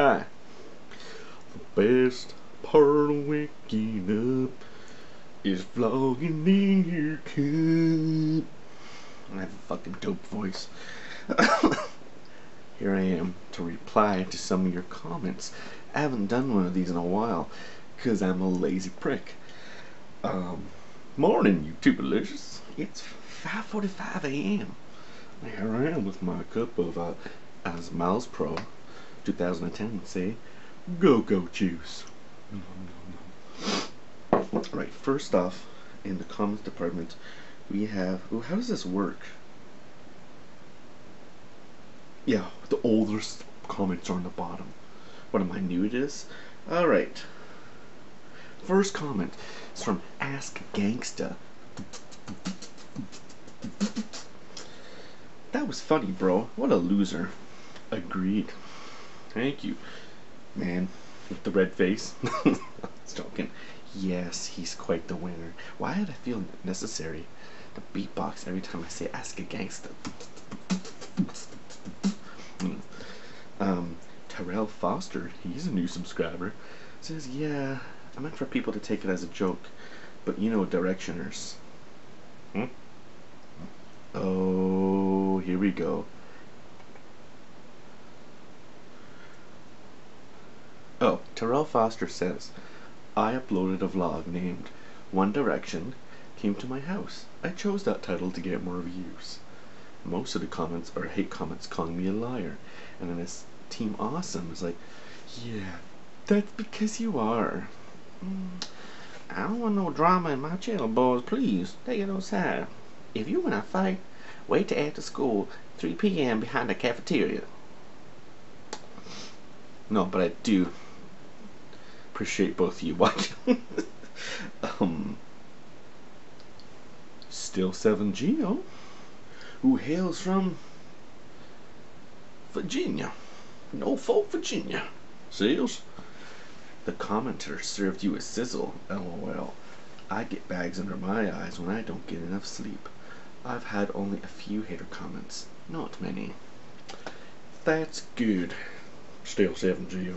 Hi. The best part of waking up is vlogging in your cup. I have a fucking dope voice. Here I am to reply to some of your comments. I haven't done one of these in a while because I'm a lazy prick. Um, morning, you two delicious. It's 5.45 a.m. Here I am with my cup of uh, Miles Pro 2010, say, go-go juice. Right, first off, in the comments department, we have, ooh, how does this work? Yeah, the oldest comments are on the bottom. What am I new at this? Alright. First comment is from Ask Gangsta. That was funny, bro. What a loser. Agreed. Thank you, man. With the red face. It's joking. Yes, he's quite the winner. Why did I feel necessary to beatbox every time I say ask a gangster? um, Terrell Foster, he's a new subscriber, says, yeah, I meant for people to take it as a joke, but you know directioners. Hmm? Oh, here we go. Oh, Terrell Foster says, I uploaded a vlog named One Direction Came to My House. I chose that title to get more views. Most of the comments are hate comments calling me a liar. And then this Team Awesome is like, yeah, that's because you are. Mm, I don't want no drama in my channel, boys. Please, take it outside. If you want to fight, wait till after school, 3 p.m. behind the cafeteria. No, but I do appreciate both of you watching. um, still 7 Geo, who hails from Virginia, Norfolk, Virginia, says the commenter served you a sizzle. LOL. I get bags under my eyes when I don't get enough sleep. I've had only a few hater comments, not many. That's good. Still 7 Geo.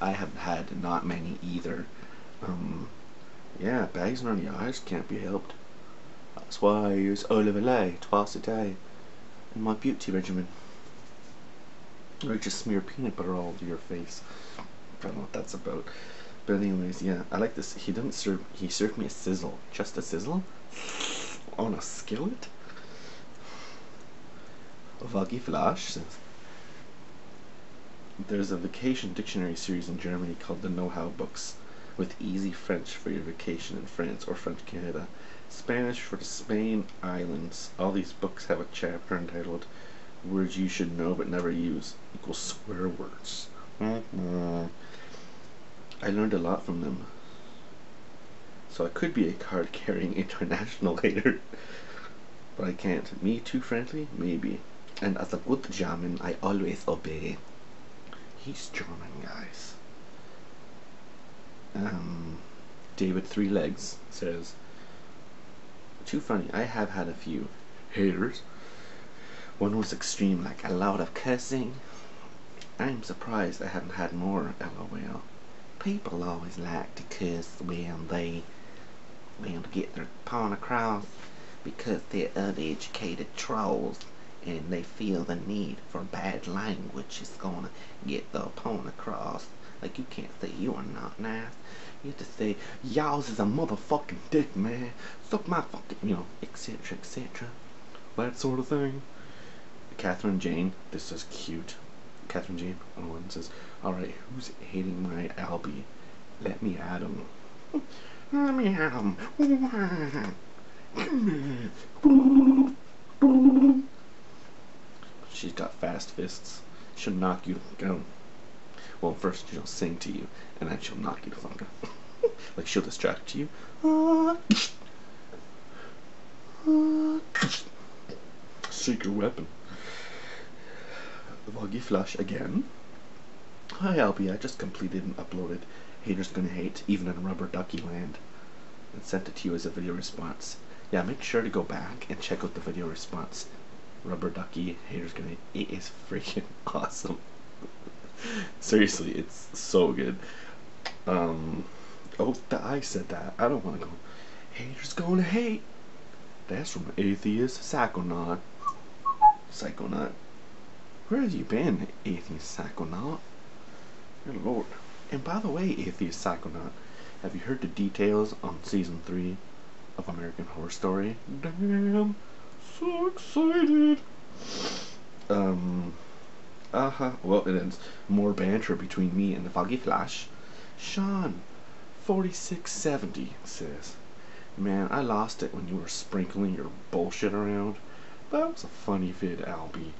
I have had not many either. Um, yeah, bags on the eyes can't be helped. That's why I use oil twice a day in my beauty regimen. Or just smear peanut butter all over your face. I don't know what that's about. But anyways, yeah, I like this. He didn't serve. He served me a sizzle, just a sizzle, on a skillet. Vuggy Flash there's a vacation dictionary series in Germany called the Know-How Books, with easy French for your vacation in France or French Canada, Spanish for the Spain Islands. All these books have a chapter entitled Words You Should Know But Never Use, equals swear words. Mm-hmm. I learned a lot from them. So I could be a card-carrying international hater, but I can't. Me too friendly? Maybe. And as a good German, I always obey. He's German, guys. Um, David Three Legs says, Too funny. I have had a few haters. One was extreme, like a lot of cursing. I'm surprised I haven't had more, lol. People always like to curse when they want to get their point across because they're uneducated trolls and they feel the need for bad language is gonna get the point across. Like you can't say you are not nice. You have to say y'all is a motherfucking dick, man. Suck my fucking, you know, etc. etc. That sort of thing. Catherine Jane, this is cute. Catherine Jane Owen says, "All right, who's hating my Albee? Let me at him. Let me at him. Fast fists. She'll knock you down. Well, first she'll sing to you, and then she'll knock you down. like she'll distract you. Secret weapon. Voggy Flash again. Hi Albee, I just completed and uploaded Haters Gonna Hate, even in Rubber Ducky Land, and sent it to you as a video response. Yeah, make sure to go back and check out the video response rubber ducky haters gonna it is freaking awesome Seriously, it's so good. Um, oh, I said that. I don't want to go. Haters gonna hate. That's from Atheist Psychonaut. Psychonaut. Where have you been, Atheist Psychonaut? Good lord. And by the way, Atheist Psychonaut, have you heard the details on season 3 of American Horror Story? Damn, so excited. Um, uh huh. Well, it ends. More banter between me and the Foggy Flash. Sean, 4670 says, Man, I lost it when you were sprinkling your bullshit around. That was a funny vid, Albee.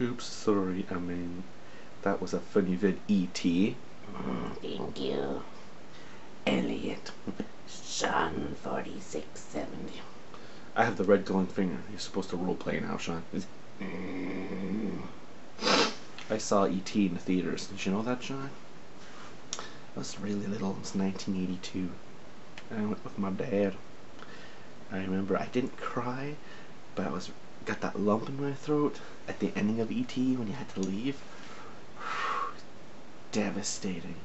Oops, sorry, I mean, that was a funny vid, E.T. Thank you. Elliot. Sean 4670. I have the red glowing finger. You're supposed to role play now, Sean. I saw E.T. in the theaters. Did you know that, Sean? I was really little. It was 1982. I went with my dad. I remember I didn't cry, but I was got that lump in my throat at the ending of E.T. when you had to leave. Devastating.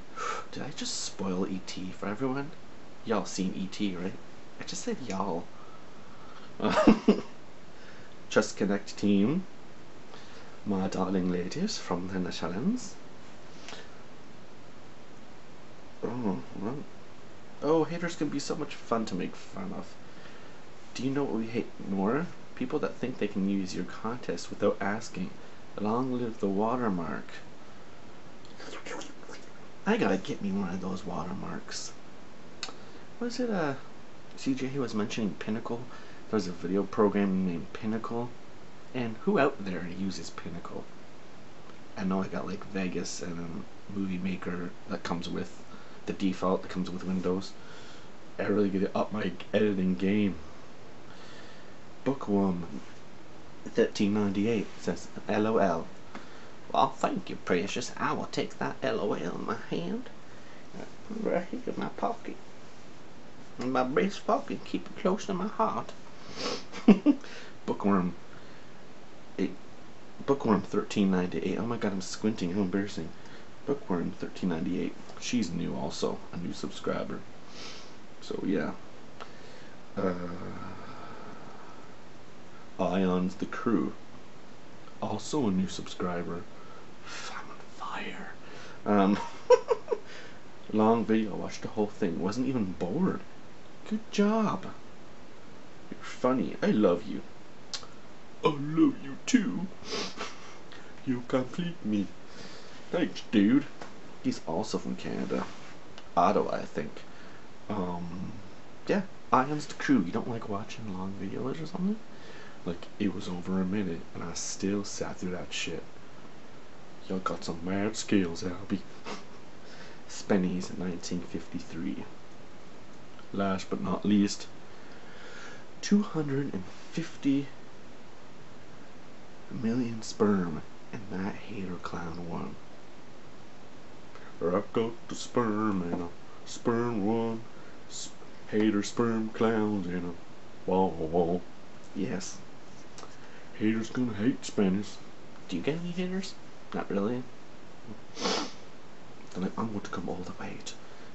Did I just spoil E.T. for everyone? Y'all seen E.T., right? I just said y'all. Just Connect team. My darling ladies from the Netherlands. Oh, well. Oh, haters can be so much fun to make fun of. Do you know what we hate more? People that think they can use your contest without asking. Long live the watermark. I gotta get me one of those watermarks. Was it uh CJ who was mentioning Pinnacle? There's a video program named Pinnacle. And who out there uses Pinnacle? I know I got like Vegas and a Movie Maker that comes with the default that comes with Windows. I really get to up my editing game. Bookworm 1398 says LOL. Well, thank you, precious. I will take that LOL in my hand. Right here in my pocket. In my breast pocket. Keep it close to my heart. Bookworm. Eight, Bookworm 1398. Oh my god, I'm squinting. How embarrassing. Bookworm 1398. She's new also. A new subscriber. So, yeah. Uh, Ions the Crew. Also a new subscriber. I'm on fire. Um, long video. Watched the whole thing. Wasn't even bored. Good job. You're funny. I love you. I love you too. You complete me. Thanks, dude. He's also from Canada. Ottawa, I think. Um, yeah. Ions the crew. You don't like watching long videos or something? Like, it was over a minute, and I still sat through that shit. Y'all got some mad skills, Albee. Spenny's 1953. Last but not least, 250 million sperm, and that hater clown won. I've got the sperm and a sperm one, sp hater sperm clowns in a wall wall. Yes. Haters gonna hate Spanish. Do you get any haters? Not really. Then I'm going to come all the way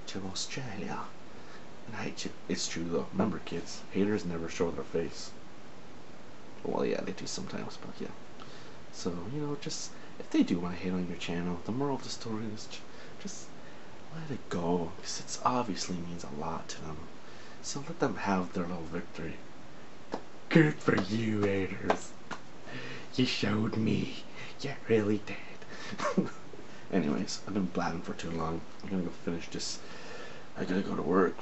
to Australia and hate you. It's true though. Remember, kids, haters never show their face. Well, yeah, they do sometimes, but yeah. So you know, just if they do want to hate on your channel, the moral of the story is just let it go, because it obviously means a lot to them. So let them have their little victory. Good for you, haters. You showed me. You really did. Anyways, I've been blabbing for too long. I'm gonna go finish this. I gotta go to work.